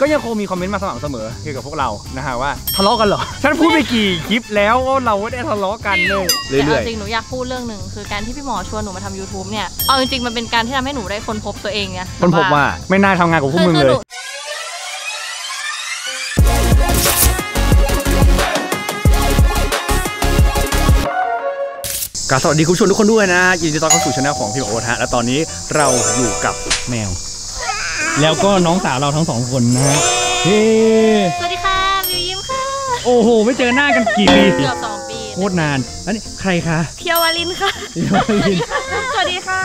ก็ยังคงมีคอมเมนต์มาสม่ำเสมอเกี่ยวกับพวกเรานะฮะว่าทะเลาะกันเหรอ ฉันพูดไปกี่คลิปแล้วว่าเราไม่ได้ทะเลาะกันเลยแต่เรื่อยเอาจริงหนูอยากพูดเรื่องหนึ่งคือการที่พี่หมอชวนหนูมาทำ YouTube เนี่ย เอาจริงๆมันเป็นการที่ทำให้หนูได้ค้นพบตัวเองไงๆคนพบว่าไม่น่าทำงานกับพวกมึงคืเลหยนูกราบสวัสดีคุณผู้ชมทุกคนด้วยนะยินดีต้อนรับเข้าสู่ช anel ของพี่โอ๊ตฮะและตอนนี้เราอยู่กับแมว แล้วก็น้องสาวเราทั้งสองคนนะฮะเฮ้สวัสดีค่ะวิวยิ้มค่ะโอ้โห ไม่เจอหน้ากันกี่ปีเกือบสองปีโคตรนานแล้วนี่ใครคะเพียววาลินค่ะสวัสดีค่ะ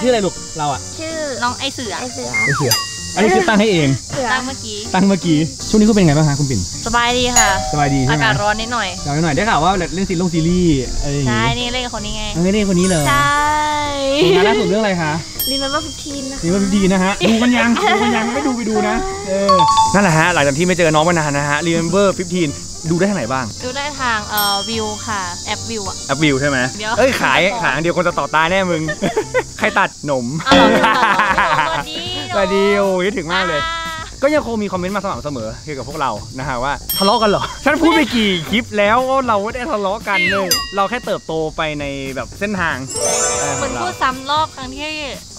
ชื่ออะไรลูกเราอะชื่อน้องไอเสือไอเสือไอเสืออันนี้คือตั้งให้เอง ตั้งเมื่อกี้ ตั้งเมื่อกี้ ช่วงนี้คุณเป็นไงบ้างคะคุณปิ่น สบายดีค่ะ สบายดีใช่อาไหมกาศร้อนนิดหน่อยเดี๋ยวหน่อย ได้ข่าวว่าเล่นซีรีส์ซีรีส์อะไรอย่างใช่งี้นี่เล่นกับคนนี้ไงเออนี่คนนี้เลย ใช่ผลงานล่าสุดเรื่องอะไรคะ ลินมันว่าฟิฟทีนนะนี่มันดีนะฮะ ดูกันยังดูกันยังไม่ดูไปดูนะ เออ นั่นแหละฮะ หลังจากที่ไม่เจอน้องมานานนะฮะ Remember 15 ดูได้ทางไหนบ้าง ดูได้ทางเอ่อวิวค่ะ แอปวิวอะแอปวิวใช่ไหมเดี๋ยวเอ้ยขายขายอันเดียวคนจะต่อตายแน่มึง ใครตัดหนมอ้าวเหรอ สวัสดีสวัสดีโอ้ยคิดถึงมากเลย ก็ยังคงมีคอมเมนต์มาสม่ำเสมอเกี่ยวกับพวกเรานะฮะว่าทะเลาะกันเหรอ ฉันพูดไปกี่คลิปแล้วว่าเราไม่ได้ทะเลาะกันเลยเราแค่เติบโตไปในแบบเส้นทางเออเหมือนของเราพูดซ้ำรอบครั้งที่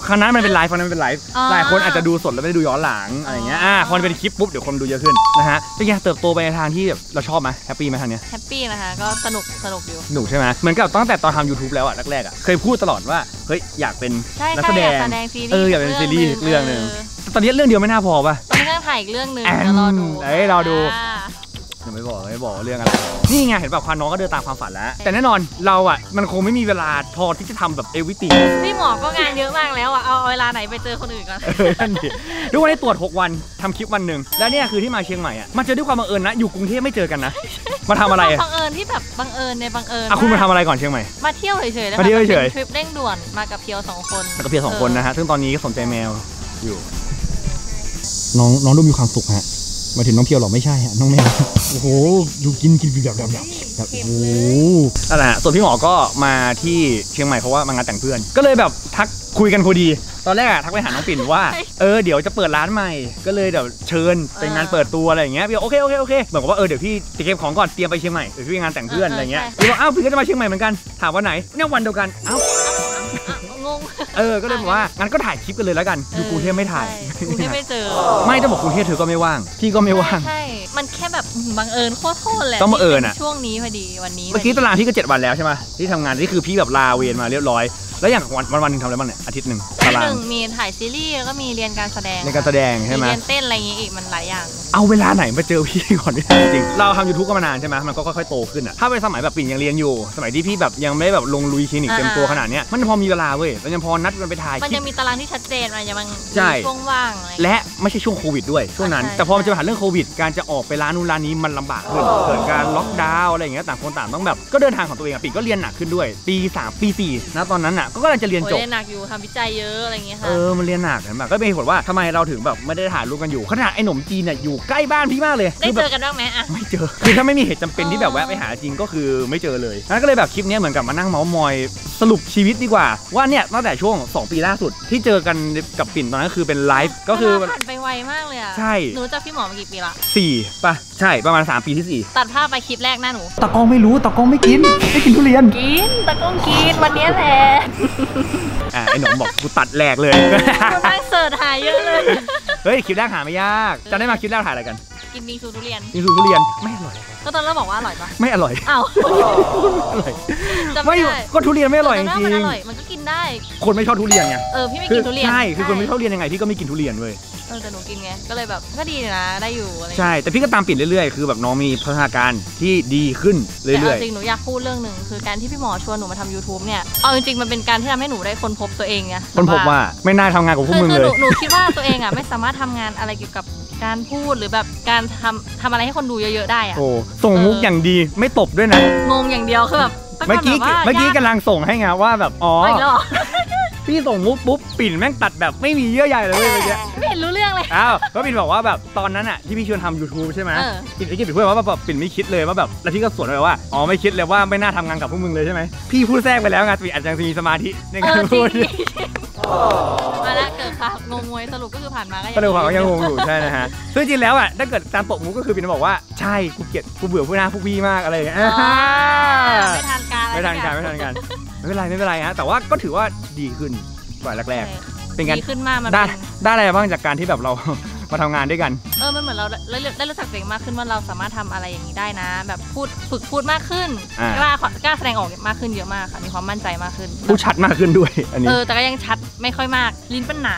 ครั้งนั้นมันเป็นไลฟ์ครั้งนั้นมันเป็นไลฟ์อ๋อหลายคนอาจจะดูสดแล้วไม่ได้ดูย้อนหลังอะไรอย่างเงี้ยอ่าพอมันเป็นคลิปปุ๊บเดี๋ยวคนดูเยอะขึ้นนะฮะเป็นไงเติบโตไปในทางที่แบบเราชอบไหม happy ไหมทางเนี้ย happy นะคะก็สนุกสนุกอยู่หนูใช่ไหมเหมือนกับตั้งแต่ตอนทำ YouTube แล้วอะแรกๆอะเคยพูดตลอดว่าเฮ้ยอยากเป็นนักแสดงใช่ใช่อยากแสดงซีรีส์เอออยากเป็นซีรีส์เรื่องหนึ่งเออแต่ตอนนี้เรื่องเดียวไม่น่าพอป่ะตอนนี้กำลังถ่ายอีกเรื่องหนึ่งแอมเดี๋ยวรอดูเอ้ยรอดูายังไม่บอกไม่บอกว่าเรื่องอะไร นี่ไงเห็นแบบความน้องก็เดินตามความฝันแล้ว แต่แน่นอนเราอะมันคงไม่มีเวลาพอที่จะทำแบบเอวิตี พี่หมอก็งานเยอะมากแล้วอะ เอาเวลาไหนไปเจอคนอื่นก่อน เออนั่นดิทุกวันนี้ตรวจ 6 วันทำคลิปวันหนึ่งแล้วเนี่ยคือที่มาเชียงใหม่อะมาเจอด้วยความบังเอิญนะ อยู่กรุงเทพไม่เจอกันนะ มาทำอะไรอะบังเอิญที่แบบบังเอิญในบังเอิญอะคุณมาทำกอะไรก่อนเชียงใหม่ มาเที่ยวเฉยๆแล้วมาเที่ยวเฉยๆ ทริปเร่งด่วนมากับเพียวสองคนแล้วก็เพียงสองคนนะฮะ ซึ่งตอนนี้ก็สนใจแมวอยู่ น้องน้องดูมีความสุขฮะหมายถึงน้องเพียวหรอไม่ใช่ฮะน้องแมวโอ้โหดูกินกินแบบแบบแบบแบบโอ้โหนั่นแหละฮะส่วนพี่หมอก็มาที่เชียงใหม่เพราะว่ามางานแต่งเพื่อน ก็เลยแบบทักคุยกันพอดี ตอนแรกอะทักไปหาน้องปิ่นว่าเออเดี๋ยวจะเปิดร้านใหม่ ก็เลยเดี๋ยวเชิญเป็นงานเปิดตัวอะไรอย่างเงี้ยพี่บอกโอเคโอเคโอเคเหมือนกับว่าเออเดี๋ยวพี่จะเก็บของก่อนเตรียมไปเชียงใหม่เดี๋ยวพี่ไปงานแต่งเพื่อนอะไรเงี้ยพี่บอกอ้าวพี่ก็จะมาเชียงใหม่เหมือนกันถามว่าไหนเนี่ยวันเดียวกันเอ้าอะ งง เออ ก็เลยบอกว่า งั้นก็ถ่ายคลิปกันเลยแล้วกัน อยู่กรุงเทพไม่ถ่ายใช่กรุงเทพไม่เจอ ไม่ต้องบอกกรุงเทพเธอก็ไม่ว่าง พี่ก็ไม่ว่าง ใช่ มันแค่แบบบังเอิญโคตรๆเลยต้องบังเอิญอะที่ป็นช่วงนี้พอดีวันนี้ เมื่อกี้ตารางพี่ก็เจ็ดวันแล้วใช่ไหมที่ทำงานนี่คือพี่แบบลาเวรมาเรียบร้อย แล้วอย่างวันวันวันหนึ่งทำอะไรบ้างเนี่ยอาทิตย์หนึ่งที่ตารางหนึ่งมีถ่ายซีรีส์แล้วก็มีเรียนการแสดงในการแสดงใช่ไหมเรียนเต้นอะไรอย่างงี้อีกมันหลายอย่าง เอาเวลาไหนมาเจอพี่ก่อนพี่ถามจริงเราทำยูทูบกันมานานใช่ไหมมันก็ค่อยๆโตขึ้นอะถ้าเป็นสมัยแบบปิ่นยังเรียนอยู่ สมัยที่พี่แบบยังไม่ได้แบบลงลุยคลินิกเต็มตัวขนาดเนี้ยมันพอมีเวลาเว้ยมันยังพอนัดกันไปถ่ายมันคลิยัปงมีตารางที่ชัดเจนมันยังมันใช่มีช่วงว่างอะไรและไม่ใช่ช่วงโควิดด้วยช่วงนั้นใช่แต่พอมันจะผ่านเรื่องโควิด การจะออกไปร้านนู้นร้านนี้มันลำบากขึ้นเกิดการล็อกดาวน์อะไรอย่างเงี้ยต่างคนต่างต้องแบบก็เดินทางของตัวเองอะปิ่นก็เรียนหนักขึ้นด้วยปีสามปีสี่นะตอนนั้นอะก็กำลังจะเรียนโอ้ยจบเรียนหนักอยู่ทำวิจัยเยอะอะไรอย่างเงี้ยเอค่ะอมันเรียนหนักเห็นไหมก็เป็นเหตุผลว่าทำไมเราถึงแบบไม่ได้ถ่ายรูปกันอยู่ขนาดไอ้หนมจีนเนี่ยอยู่ใกล้บ้านพี่มากเลยได้คือเจแบบอกันบ้างไหมอะไม่เจอคือถ้าไม่มีเหตุจำเป็นที่แบบแวะไปหาจริงก็คือไม่เจอเลยนั่นก็เลยแบบคลิปเนี้ยเหมือนกับมานั่งเมาส์มอยสรุปชีวิตดีกว่า ว่าเนี่ยตั้งแต่ช่วง 2 ปีล่าสุดที่เจอกันกับปิ่นตอนนั้นคือเป็นไลฟ์ก็คือเวลาผ่านไปไวมากเลยอะใช่หนูรู้จักพี่หมอมากี่ปีละ4ป่ะ ใช่ประมาณ 3 ปีที่ ตัดภาพไปคลิปแรกหน้าหนู 4ตะกองไม่รู้ตะกองไม่กิน ไม่กินทุเรียน กินตะก้องกินวันเนี้ยแหละอ่าไอ้หนมบอกกูตัดแหลกเลยหนูนั่งเสิร์ชหาเยอะเลย เฮ้ยคลิปแรกหาไม่ยากจะได้มาคลิปแรกถ่ายอะไรกันกินบิงซูทุเรียน นี่คือทุเรียนไม่อร่อย ก็ตอนแรกบอกว่าอร่อยปะไม่อร่อยอ้าวอร่อยจำไม่ไม่ได้ก็ทุเรียนไม่อร่อยจแต่ริว่ามันงอร่อย มันก็กินได้ ๆคนไม่ชอบทุเรียนไงเออพี่ไม่คืกินทุเรียน ใช่ คือคนไม่ชอบทุเรียนยังไงพี่ก็ไม่กินทุเรียนเว้ย เออแต่หนูกินไง ก็เลยแบบก็ดีนะได้อยู่อะไรอย่างใช่เงี้ยแต่พี่ก็ตามปิ่นเรื่อยๆ คือแบบน้องมีพัฒนาการที่ดีขึ้นแต่เรื่อเอายจริงหนูอยากพูดเรื่องหนึ่งคือการที่พี่หมอชวนหนูมาทำ YouTube เนี่ยเอาจริงๆมันเป็นการที่ทำให้หนูได้ค้นพบตัวเองไงๆคนพบว่าไม่น่าทำงานกับพวกคือมึงคือเลหนูย หนูคิดว่าตัวเองอะไม่สามารถทำงานอะไรเกี่ยวกับการพูดหรือแบบการทำทำอะไรให้คนดูเยอะๆได้อะ โอ้ส่งมุกอย่างดีไม่ตบด้วยนะ งงอย่างเดียวคือแบบเมื่อกี้แบบว่าเมื่อกี้กำลังส่งให้ไงว่าแบบอ๋อเอาอีกแล้วเหรอ พี่ส่งมุกปุ๊บปิ่นแม่งตัดแบบไม่มีเยื่อใยเลยเว้ยเมื่อกี้ไม่เห็นรู้เรื่องเลย อ้าวก็ปิ่นบอกว่าแบบตอนนั้นอะที่พี่ชวนทำ YouTube ใช่ไหมเออ ปิ่นไอ้กินปิ่นพูดว่าแบบปิ่นไม่คิดเลยว่าแบบแล้วพี่ก็สวนไปว่าอ๋อไม่คิดเลยว่าไม่น่าทำงานกับพวกมึงเลยใช่ไหมพี่พูดแทรกไปแล้วไงปิ่นอาจจะมีสมาธิในเอการอจริพูงดมาละเกิดค่ะงงงวยสรุปก็คือผ่านมาก็ยังก็เลยความก็ยังงงอยู่ใช่นะฮะซึ่งจริงแล้วอะถ้าเกิดตามปกมุกก็คือปินบอกว่าใช่กูเกลียดกูเบื่อผู้หน้าผู้พี่มากอะไรอย่างเงี้ยอ๋ออ่าไม่ทันการไม่ทันกันไม่ทันกัน ไม่เป็นไรไม่เป็นไรฮะแต่ว่าก็ถือว่าดีขึ้นกว่าแรกๆเป็นไงดีขึ้นมากมันได้เป็นได้อะไรบ้างจากการที่แบบเรา มาทำงานด้วยกัน เออมันเหมือนเราได้ได้รู้จักตัวเองมากขึ้นว่าเราสามารถทำอะไรอย่างนี้ได้นะ แบบพูดฝึกพูดมากขึ้นอ่ากล้ากล้าแสดงออกมากขึ้นเยอะมากค่ะมีความมั่นใจมากขึ้นพูดชัดมากขึ้นด้วยอันนี้เออแต่ก็ยังชัดไม่ค่อยมากลิ้นเป็นหนา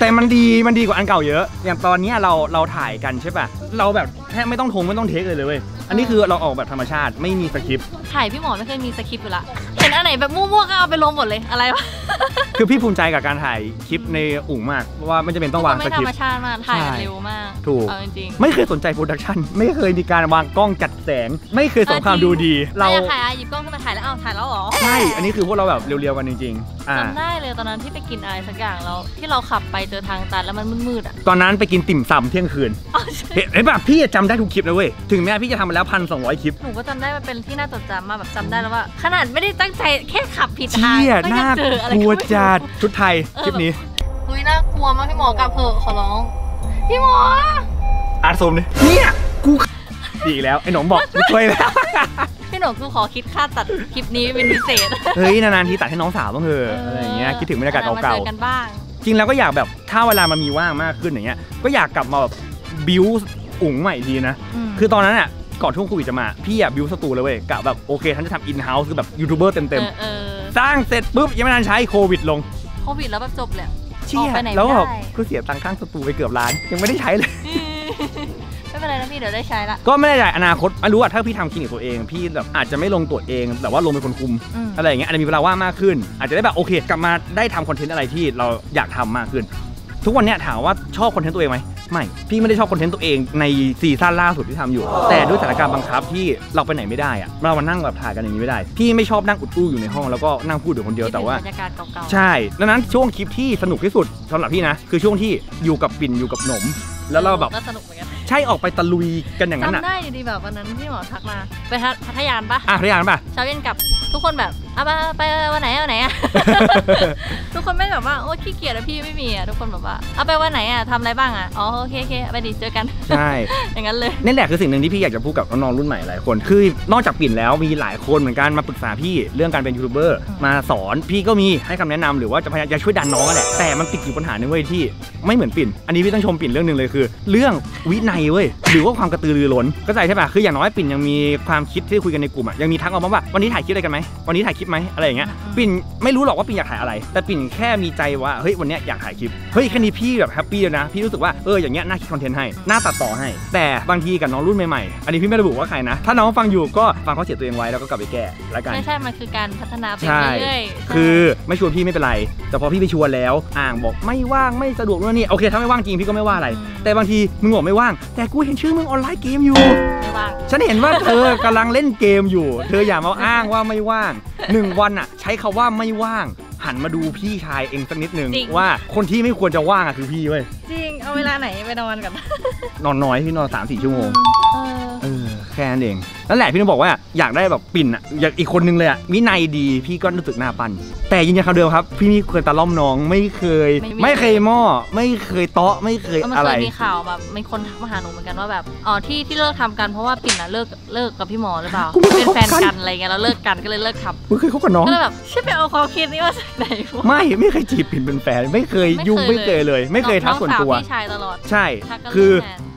แต่มันดีมันดีกว่าอันเก่าเยอะ อย่างตอนเนี้ยเราเราถ่ายกันใช่ป่ะเราแบบแทบไม่ต้องไม่ต้อง take เลยเลยเว้ย อันนี้คือเราออกแบบธรรมชาติไม่มีสคริปต์ถ่ายพี่หมอไม่เคยมีสคริปต์อยู่ละเห็นอันไหนแบบมั่วๆก็เอาไปลงหมดเลยอะไรวะคือพี่ภูมิใจกับการถ่ายคลิปในอุ่งมากเพราะว่าไม่จำเป็นต้องวางทุกคนสไม่ธครริปรมต์ชาติมากถ่ายกันใช่เร็วมากถูกเอาจริงไม่เคยสนใจ production ไม่เคยมีการวางกล้องจัดแสง ไม่เคยสงความดูดีๆเราเราถ่ายอะหยิบกล้องขึ้นมาถ่ายแล้วเอาถ่ายแล้วเหรอใช่อันนี้คือพวกเราแบบเรียวๆกันจริงๆอ่าจำได้เลยตอนนั้นที่ไปกินอะไรสักอย่างแล้วที่เราขับไปเจอทางตันแล้วมันมืดๆอะตอนนั้นไปกินติ่มซำเที่ยงคืนอ๋อใช่เห็นเห็นป่ะพี่จำได้ทุกคลิปนะเว้ยถึงแม้พี่จะทำมาแล้วพันสองร้อยคลิป หนูก็จำได้มันเป็นที่น่าจดจำมากแบบจำได้แล้วว่า ขนาดไม่ได้ตั้งใจแค่ขับผิดทางเชี่ยก็น่ายังเจออะไรกลัวไม่รู้จัดชุดไทยคลิปนี้อุ้ยน่ากลัวมากพี่หมอกลับเถอะขอร้องพี่หมออาร์ตซูมเลยเนี่ยกูดีอีกแล้วไอ้หนมบอกกูช่วยแล้ว พี่หนูกูขอคิดค่าตัดคลิปนี้เป็นพิเศษเฮ้ยนานๆทีตัดให้น้องสาวบ้างเถอะอะไรอย่างเงี้ยคิดถึงบรรยากาศออเก่ามาเจอกันบ้าง ๆจริงแล้วก็อยากแบบถ้าเวลามันมีว่างมากขึ้นอย่างเงี้ยก็อยากกลับมาแบบบิวอุ๋งใหม่อีกทีนะ อืมคือตอนนั้นอะ ก่อนช่วงโควิดจะมา พี่อะบิวสตูเลยเว้ยกะแบบโอเคฉันจะทำอินเฮ้าส์คือแบบยูทูบเบอร์เต็มเออเออๆสร้างเสร็จปุ๊บยังไม่ทันใช้โควิดลงโควิดแล้วแบบจบเลยเชี่อออกไปไหนไม่แล้วแบบได้ก็เสียตังค์สร้างสตูไปเกือบล้าน ยังไม่ได้ใช้เลยไม่เป็นไรนะพี่เดี๋ยวได้ใช้ละก็ไม่ได้ใหญ่อนาคตไม่รู้ว่าถ้าพี่ทำคลินิกตัวเอง พี่แบบอาจจะไม่ลงตรวจเอง แต่ว่าลงเป็นคนคุม อืมอะไรอย่างเงี้ยอาจจะมีเวลาว่างมากขึ้น อาจจะได้แบบโอเค กลับมาได้ทำ content อะไรที่เราอยากทำมากขึ้น ทุกวันเนี้ยถามว่าชอบ content ตัวเองไหม ไม่ พี่ไม่ได้ชอบ content ตัวเองใน season ล่าสุดที่ทำอยู่ แต่ด้วยสถานการณ์บังคับที่เราไปไหนไม่ได้อะเรามานั่งแบบถ่ายกันอย่างนี้ไม่ได้ พี่ไม่ชอบนั่งอุดอู้อยู่ในห้องแล้วก็นั่งพูดอยู่คนเดียวแต่ว่าคิดถึงบรรยากาศเก่าๆใช่ดังนั้นช่วงคลิปที่สนุกที่สุดสำหรับพี่นะ คือช่วงที่อยู่กับปิ่นอยู่กับหนม แล้วเราแบบก็สนุกเหมือนกันใช่ออกไปตะลุยกันอย่างนั้นอะจำได้อยู่ดีแบบวันนั้นพี่หมอทักมาไปพัทยานปะอะพยานป่ะเช้าเย็นกลับทุกคนแบบ เอาไปไปวันไหนวันไหนอะทุกคนไม่แบบว่าโอ้ขี้เกียจอะพี่ไม่มีอะทุกคนแบบว่าเอาไปวันไหนอะทำอะไรบ้างอะอ๋อโอเคโอเคไปดิเจอกันใช่อย่างนั้นเลยนี่แหละคือสิ่งหนึ่งที่พี่อยากจะพูดกับน้องๆรุ่นใหม่หลายคน คือนอกจากปิ่นแล้วมีหลายคนเหมือนกันมาปรึกษาพี่เรื่องการเป็นยูทูบเบอร์อืมมาสอนพี่ก็มีให้คำแนะนำหรือว่าจะพยายามจะช่วยดันน้องนั่นแหละแต่มันติดอยู่ปัญหาหนึ่งเว้ยที่ไม่เหมือนปิ่น อันนี้พี่ต้องชมปิ่นเรื่องหนึ่งเลยคือ เรื่องวินัยเว้ยหรือว่าความกระตือรือร้นก็ใจใช่ปะคืออย่างน้อยปิ่นยังมีความคิดที่คุยกันในกลุ่มอะยังมีทักออกมาว่าวันนี้ถ่ายคลิปอะไรกันไหมวันนี้ถ่ายคลิปไหมอะไรอย่างเงี้ยอืมปิ่นไม่รู้หรอกว่าปิ่นอยากถ่ายอะไร แต่ปิ่นแค่มีใจว่าเฮ้ยวันเนี้ยอยากถ่ายคลิปเฮ้ยแค่นี้พี่แบบ happy แล้วนะพี่รู้สึกว่าเอออย่างเงี้ยน่าคิด content ให้น่าตัดต่อให้ แต่บางทีกับน้องรุ่นใหม่ๆอันนี้พี่ไม่ระบุว่าใครนะ ถ้าน้องฟังอยู่ก็ฟังข้อเสียตัวเองไว้แล้วก็กลับไปแก้แล้วกันใช่ใช่มันคือการพัฒนาไปใช่เรื่อยๆคือไม่ชวนพี่ไม่เป็นไร แต่พอพี่ไปชวนแล้ว อ่างบอกไม่ว่างไม่สะดวกนู่นนี่โอเคถ้าไม่ว่างจริงพี่ก็ไม่ว่าอะไร แต่บางทีมึงบอกไม่ว่าง แต่กูเห็นชื่อมึงออนไลน์เกมอยู่ไม่ ว่าง ฉันเห็นว่าเธอกำลังเล่นเกมอยู่ เธออย่ามาอ้างว่าไม่ว่างหนึ่งวันอะ ใช้คาว่าไม่ว่าง หันมาดูพี่ชายเองสักนิดหนึ่งว่าคนที่ไม่ควรจะว่างอะคือพี่เว้ยจริงเอาเวลาไหนไปนอนกันนอนน้อยพี่นอนสามสี่ชั่วโมงเออเออ แค่นั้นเองนั่นแหละพี่ต้องบอกว่าอยากได้แบบปิ่นอะอยากอีกคนนึงเลยอะวินัยดีพี่ก็รู้สึกหน้าปัน แต่ยืนยันคำเดิมครับ พี่ไม่เคยตะล่อมน้องไม่เคย ไม่เคยหม้อไม่เคยเตาะไม่เคยก็มันอะเคไรยมีข่าวแบบมีคนทักมาหาหนูเหมือนกันว่าแบบอ๋อที่ที่เลิกทำกันเพราะว่าปิ่นอะเลิกเลิกกับพี่หมอหรือเปล่ากูไม่เคยเป็นแฟนคบกันกันอะไรเงี้ยแล้วเลิกกันก็เลยเลิกทมึงเคยคบกับน้องำก็เลยแบบใช่ไปเอาความคิดนี้มาจากไหนวะไม่ไม่เคยจีบปิ่นเป็นแฟนไม่เคยยุ่งไม่เคยเลย ไม่เคยทักส่วนตัวองสาพี่ชายตลอดใช่ทักกันคือ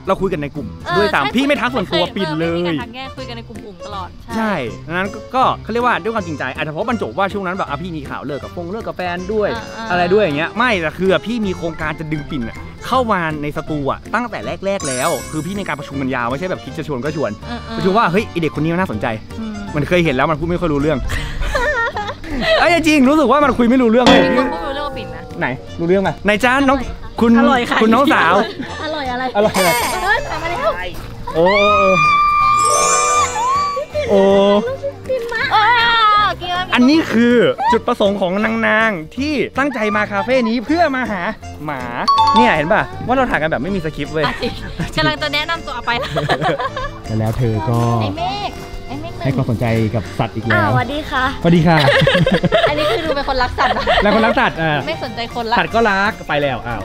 เรื่อยแฟนเราคุยกันในกลุ่มเออด้วยซ้ำใช่พี่ไม่ทักส่วนตัวไม่คปิ่นเลไม่มีย การทักแง่คุยกันในกลุ่มอุ่มตลอดใช่ดังนั้นก็ก็เขาเรียกว่าด้วยความจริงใจอาจจะเพราะบรรจบว่าช่วงนั้นแบบอะพี่มีข่าวเลิกกับฟงเลิกกับแฟนด้วยาๆอะไรด้วยอย่างเงี้ย ไม่แต่คือพี่มีโครงการจะดึงปิ่นอะเข้ามาในสตูอะตั้งแต่แรก ๆ แล้ว คือพี่ในการประชุมมันยาวไม่ใช่แบบคิดจะชวนก็ชวน เออๆประชุมว่าเฮ้ยไอเด็กคนนี้มันน่าสนใจ อืมมันเคยเห็นแล้วมันพูดไม่ค่อยรู้เรื่อง ไอ้ยจริงรู้สึกว่ามันคุยไม่รู้เรื่องเลยมีคนพูดรู้เรื่องว่าปิ่นนะไหนรู้เรื่องไหมไหนจ้าน้อง คุณอร่อยค่ะคุณน้องสาว อร่อยอะไรอร่อยอะไรเฮ้ยผ่านมาแล้วโอ้โอ้โอ้โอ้อ้าวกินแล้วอันนี้คือจุดประสงค์ของนางๆที่ตั้งใจมาคาเฟ่นี้เพื่อมาหาหมา เนี่ยเห็นป่ะ ว่าเราถ่ายกันแบบไม่มีสคริปต์เว้ยอะจริงกำลังจะแนะนำตัวเอาไป แล้วเธอก็ไอ้เมฆไอ้เมฆให้ความสนใจกับสัตว์อีกอ้าแล้ววสวัสดีค่ะสวัสดีค่ะ อันนี้คือดูเป็นคนรักสัตว์นะแล้วคนรักสัตว์อ่าไม่สนใจคนละสัตว์ก็รักไปแล้วอ้าว